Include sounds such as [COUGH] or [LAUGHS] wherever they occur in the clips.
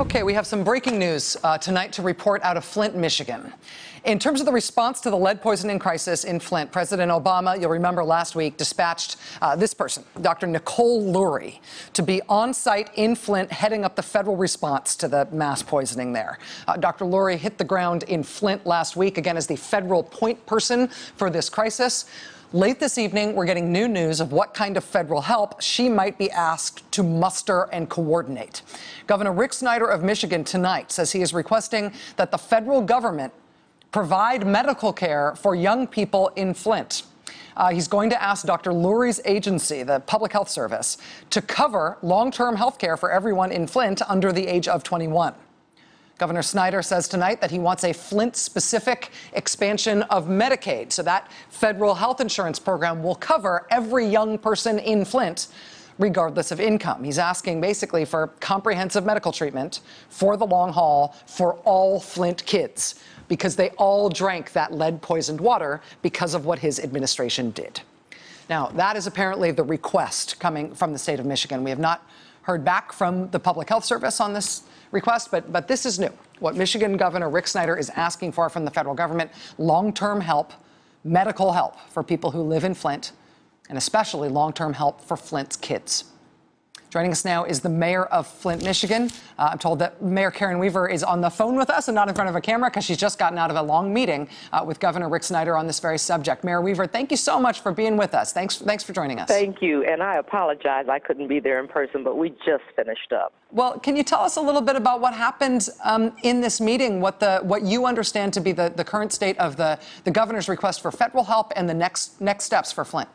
Okay, we have some breaking news uh, tonight to report out of Flint, Michigan. In terms of the response to the lead poisoning crisis in Flint, President Obama, you'll remember last week, dispatched uh, this person, Dr. Nicole Lurie, to be on site in Flint, heading up the federal response to the mass poisoning there. Uh, Dr. Lurie hit the ground in Flint last week, again, as the federal point person for this crisis. Late this evening, we're getting new news of what kind of federal help she might be asked to muster and coordinate. Governor Rick Snyder of Michigan tonight says he is requesting that the federal government provide medical care for young people in Flint. Uh, he's going to ask Dr. Lurie's agency, the Public Health Service, to cover long term health care for everyone in Flint under the age of 21. Governor Snyder says tonight that he wants a Flint specific expansion of Medicaid. So that federal health insurance program will cover every young person in Flint regardless of income. He's asking basically for comprehensive medical treatment for the long haul for all Flint kids because they all drank that lead poisoned water because of what his administration did. Now, that is apparently the request coming from the state of Michigan. We have not heard back from the Public Health Service on this request, but, but this is new. What Michigan Governor Rick Snyder is asking for from the federal government long term help, medical help for people who live in Flint, and especially long term help for Flint's kids. Joining us now is the mayor of Flint, Michigan. Uh, I'm told that Mayor Karen Weaver is on the phone with us and not in front of a camera because she's just gotten out of a long meeting uh, with Governor Rick Snyder on this very subject. Mayor Weaver, thank you so much for being with us. Thanks, thanks for joining us. Thank you, and I apologize I couldn't be there in person, but we just finished up. Well, can you tell us a little bit about what happened um, in this meeting? What the what you understand to be the, the current state of the the governor's request for federal help and the next next steps for Flint?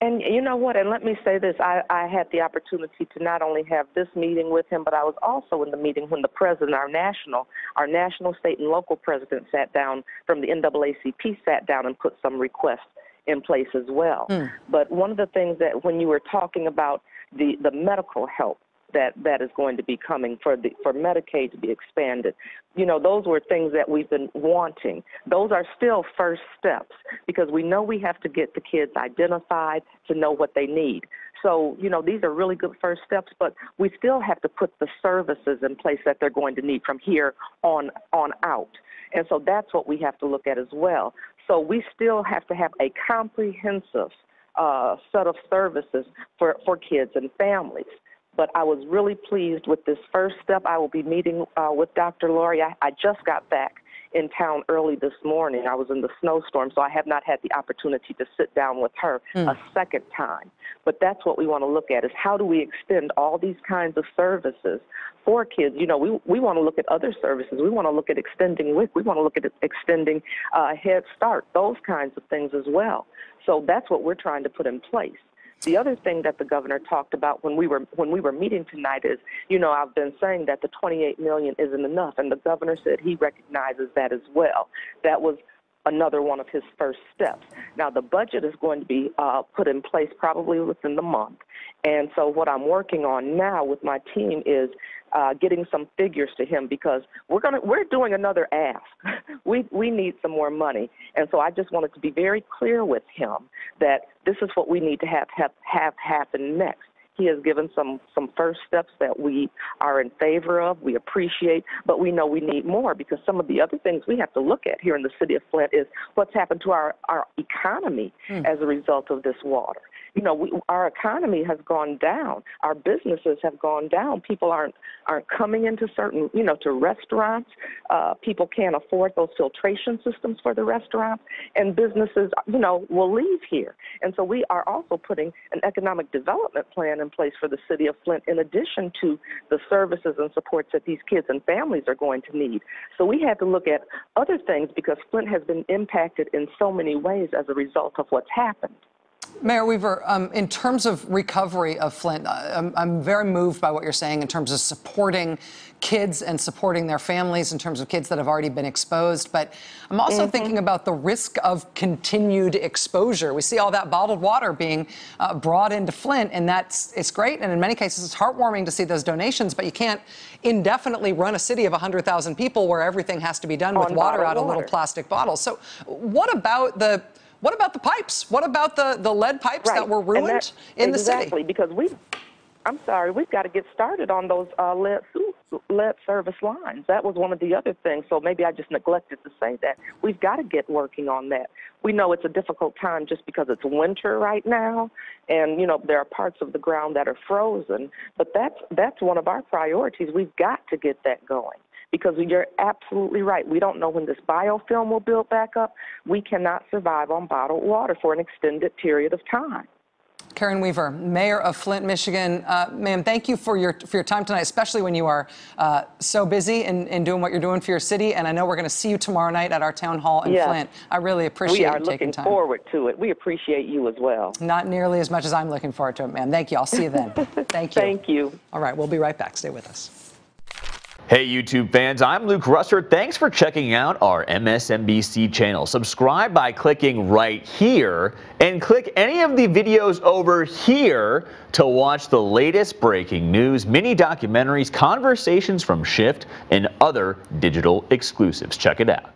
And you know what? And let me say this: I, I had the opportunity to not only have this meeting with him, but I was also in the meeting when the president, our national, our national, state, and local president, sat down from the NAACP, sat down and put some requests in place as well. Mm. But one of the things that when you were talking about the the medical help that that is going to be coming for the for Medicaid to be expanded. You know, those were things that we've been wanting. Those are still first steps because we know we have to get the kids identified to know what they need. So, you know, these are really good first steps, but we still have to put the services in place that they're going to need from here on on out. And so that's what we have to look at as well. So we still have to have a comprehensive uh, set of services for, for kids and families. But I was really pleased with this first step. I will be meeting uh, with Dr. Lurie. I, I just got back in town early this morning. I was in the snowstorm, so I have not had the opportunity to sit down with her mm. a second time. But that's what we want to look at is how do we extend all these kinds of services for kids? You know, we we want to look at other services. We want to look at extending WIC. We want to look at extending uh, Head Start, those kinds of things as well. So that's what we're trying to put in place. The other thing that the governor talked about when we were when we were meeting tonight is, you know, I've been saying that the 28 million isn't enough, and the governor said he recognizes that as well. That was another one of his first steps. Now, the budget is going to be uh, put in place probably within the month. And so, what I'm working on now with my team is uh, getting some figures to him because we're gonna we're doing another ask. [LAUGHS] we we need some more money, and so I just wanted to be very clear with him that this is what we need to have have have happen next. He has given some some first steps that we are in favor of, we appreciate, but we know we need more because some of the other things we have to look at here in the city of Flint is what's happened to our our economy mm. as a result of this water you know, we, our economy has gone down. Our businesses have gone down. People aren't aren't coming into certain, you know, to restaurants. Uh, people can't afford those filtration systems for the restaurants, and businesses, you know, will leave here. And so we are also putting an economic development plan in place for the city of Flint, in addition to the services and supports that these kids and families are going to need. So we had to look at other things because Flint has been impacted in so many ways as a result of what's happened. Mayor Weaver, um, in terms of recovery of Flint, I'm, I'm, very moved by what you're saying in terms of supporting kids and supporting their families in terms of kids that have already been exposed. But I'm also mm -hmm. thinking about the risk of continued exposure. We see all that bottled water being uh, brought into Flint, and that's it's great. And in many cases, it's heartwarming to see those donations. But you can't indefinitely run a city of 100,000 people where everything has to be done with water out of little plastic bottles. So, what about the what about the pipes? What about the, the lead pipes right. that were ruined that, in exactly, the city? Exactly, because we, I'm sorry, we've got to get started on those uh, lead lead service lines. That was one of the other things. So maybe I just neglected to say that. We've got to get working on that. We know it's a difficult time just because it's winter right now, and you know there are parts of the ground that are frozen. But that's that's one of our priorities. We've got to get that going because you're absolutely right. We don't know when this biofilm will build back up. We cannot survive on bottled water for an extended period of time. Karen Weaver, Mayor of Flint, Michigan. Uh, ma'am, thank you for your for your time tonight, especially when you are uh, so busy in, in doing what you're doing for your city. And I know we're going to see you tomorrow night at our town hall in Yes. Flint. I really appreciate you taking time. We are looking forward to it. We appreciate you as well. Not nearly as much as I'm looking forward to it, ma'am. Thank you. I'll see you then. [LAUGHS] Thank you. Thank you. All right, we'll be right back. Stay with us. Hey YouTube fans, I'm Luke Russert. Thanks for checking out our MSNBC channel. Subscribe by clicking right here and click any of the videos over here to watch the latest breaking news, mini documentaries, conversations from Shift, and other digital exclusives. Check it out.